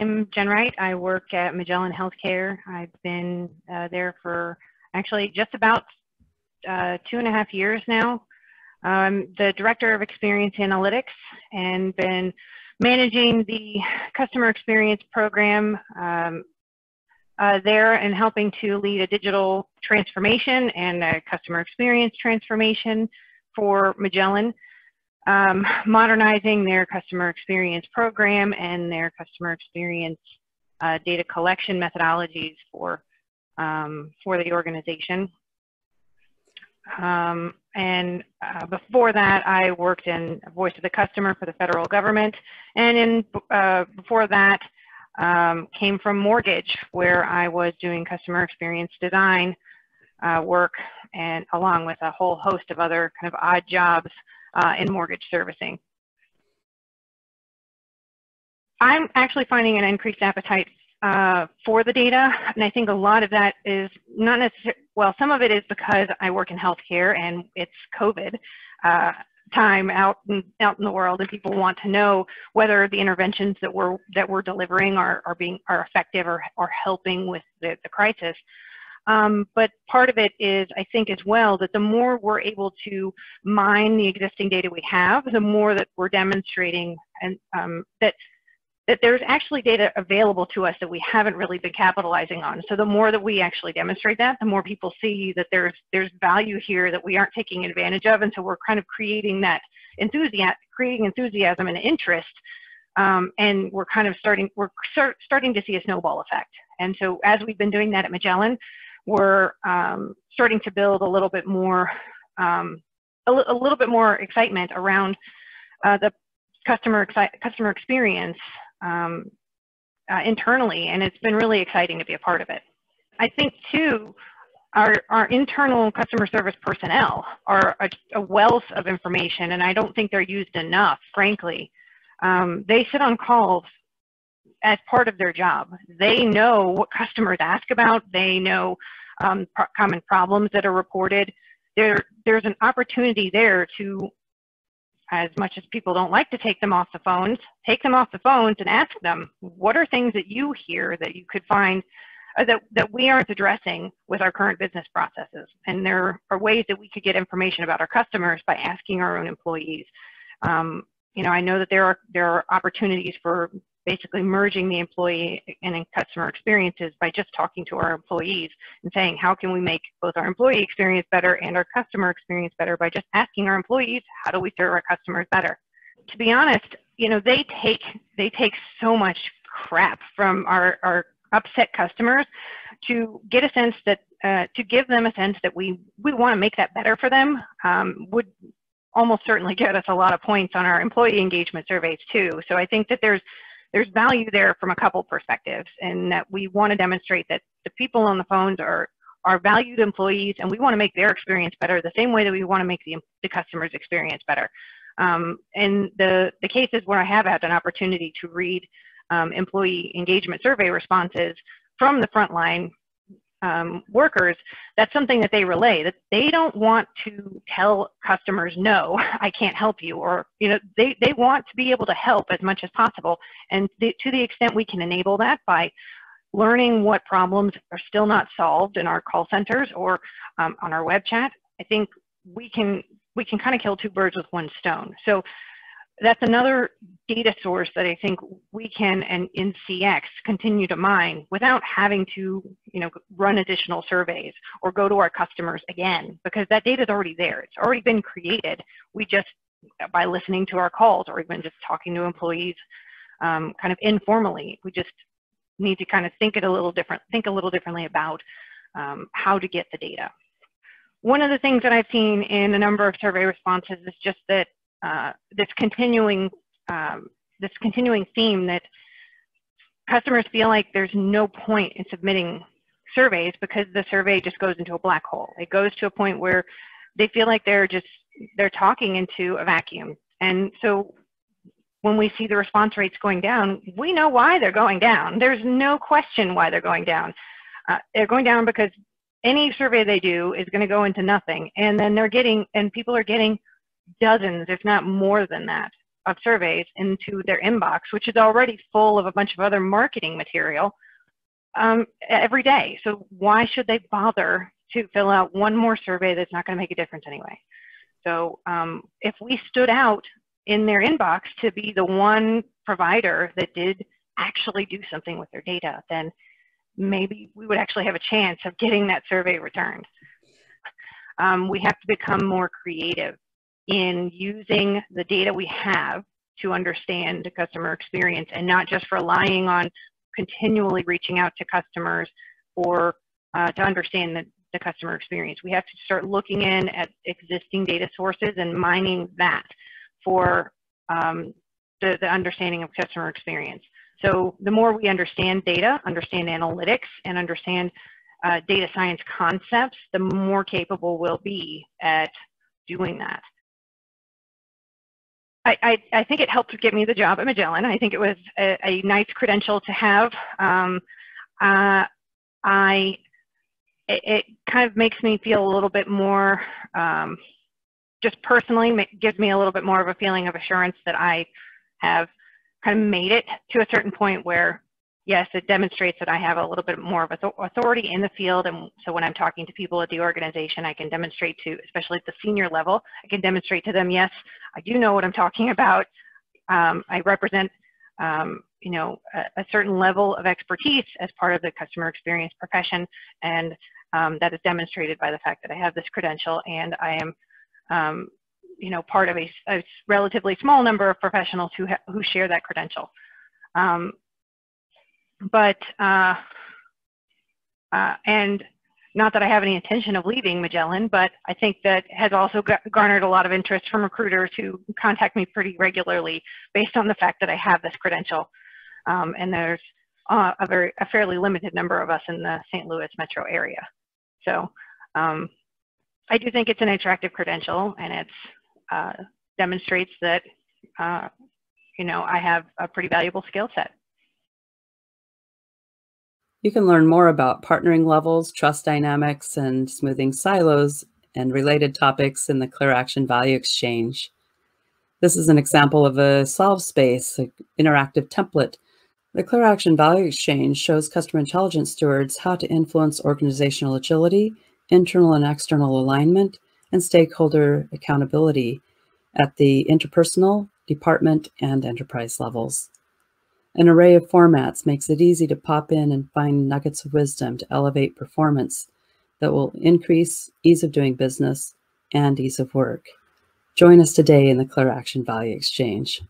I'm Jen Wright. I work at Magellan Healthcare. I've been uh, there for actually just about uh, two and a half years now. I'm the Director of Experience Analytics and been managing the customer experience program um, uh, there and helping to lead a digital transformation and a customer experience transformation for Magellan, um, modernizing their customer experience program and their customer experience uh, data collection methodologies for, um, for the organization. Um, and uh, before that, I worked in Voice of the Customer for the federal government. And in, uh, before that, um, came from mortgage, where I was doing customer experience design uh, work, and along with a whole host of other kind of odd jobs uh, in mortgage servicing. I'm actually finding an increased appetite uh, for the data. And I think a lot of that is not necessarily, well, some of it is because I work in healthcare and it's COVID uh, time out in, out in the world and people want to know whether the interventions that we're, that we're delivering are, are being, are effective or, are helping with the, the crisis. Um, but part of it is, I think as well, that the more we're able to mine the existing data we have, the more that we're demonstrating and um, that that there's actually data available to us that we haven't really been capitalizing on. So the more that we actually demonstrate that, the more people see that there's there's value here that we aren't taking advantage of, and so we're kind of creating that enthusiasm, creating enthusiasm and interest, um, and we're kind of starting we're start, starting to see a snowball effect. And so as we've been doing that at Magellan, we're um, starting to build a little bit more um, a, a, little bit more excitement around uh, the customer customer experience um, uh, internally, and it's been really exciting to be a part of it. I think too, our, our internal customer service personnel are a, a wealth of information, and I don't think they're used enough, frankly. Um, they sit on calls as part of their job. They know what customers ask about. They know um, pro common problems that are reported. There, there's an opportunity there to as much as people don't like to take them off the phones, take them off the phones and ask them, what are things that you hear that you could find uh, that, that we aren't addressing with our current business processes? And there are ways that we could get information about our customers by asking our own employees. Um, you know, I know that there are, there are opportunities for basically merging the employee and customer experiences by just talking to our employees and saying, how can we make both our employee experience better and our customer experience better by just asking our employees, how do we serve our customers better? To be honest, you know, they take, they take so much crap from our, our upset customers to get a sense that, uh, to give them a sense that we, we want to make that better for them um, would almost certainly get us a lot of points on our employee engagement surveys too. So I think that there's there's value there from a couple perspectives and that we want to demonstrate that the people on the phones are are valued employees and we want to make their experience better the same way that we want to make the, the customer's experience better. Um, and the, the cases where I have had an opportunity to read um, employee engagement survey responses from the frontline um, workers, that's something that they relay, that they don't want to tell customers, no, I can't help you, or, you know, they, they want to be able to help as much as possible. And to the extent we can enable that by learning what problems are still not solved in our call centers or um, on our web chat, I think we can, we can kind of kill two birds with one stone. So that's another data source that I think we can and in CX continue to mine without having to you know run additional surveys or go to our customers again because that data is already there. It's already been created. We just by listening to our calls or even just talking to employees um, kind of informally, we just need to kind of think it a little different, think a little differently about um, how to get the data. One of the things that I've seen in a number of survey responses is just that uh, this continuing um, this continuing theme that customers feel like there's no point in submitting surveys because the survey just goes into a black hole. It goes to a point where they feel like they're just they're talking into a vacuum. And so when we see the response rates going down, we know why they're going down. There's no question why they're going down. Uh, they're going down because any survey they do is going to go into nothing. And then they're getting, and people are getting dozens, if not more than that, of surveys into their inbox, which is already full of a bunch of other marketing material um, every day. So why should they bother to fill out one more survey that's not going to make a difference anyway? So um, if we stood out in their inbox to be the one provider that did actually do something with their data, then maybe we would actually have a chance of getting that survey returned. Um, we have to become more creative in using the data we have to understand the customer experience and not just relying on continually reaching out to customers or uh, to understand the, the customer experience. We have to start looking in at existing data sources and mining that for um, the, the understanding of customer experience. So the more we understand data, understand analytics, and understand uh, data science concepts, the more capable we'll be at doing that. I, I, I, think it helped get me the job at Magellan. I think it was a, a nice credential to have. Um, uh, I, it, it, kind of makes me feel a little bit more, um, just personally, gives me a little bit more of a feeling of assurance that I have kind of made it to a certain point where yes, it demonstrates that I have a little bit more of authority in the field. And so when I'm talking to people at the organization, I can demonstrate to, especially at the senior level, I can demonstrate to them, yes, I do know what I'm talking about. Um, I represent, um, you know, a, a, certain level of expertise as part of the customer experience profession. And um, that is demonstrated by the fact that I have this credential and I am, um, you know, part of a, a, relatively small number of professionals who, who share that credential. Um, but uh, uh, and not that I have any intention of leaving Magellan, but I think that has also garnered a lot of interest from recruiters who contact me pretty regularly based on the fact that I have this credential. Um, and there's uh, a very a fairly limited number of us in the St. Louis metro area. So um, I do think it's an attractive credential, and it uh, demonstrates that uh, you know I have a pretty valuable skill set. You can learn more about partnering levels, trust dynamics, and smoothing silos and related topics in the ClearAction Value Exchange. This is an example of a solve space, an interactive template. The ClearAction Value Exchange shows customer intelligence stewards how to influence organizational agility, internal and external alignment, and stakeholder accountability at the interpersonal, department, and enterprise levels. An array of formats makes it easy to pop in and find nuggets of wisdom to elevate performance that will increase ease of doing business and ease of work. Join us today in the ClearAction Value Exchange.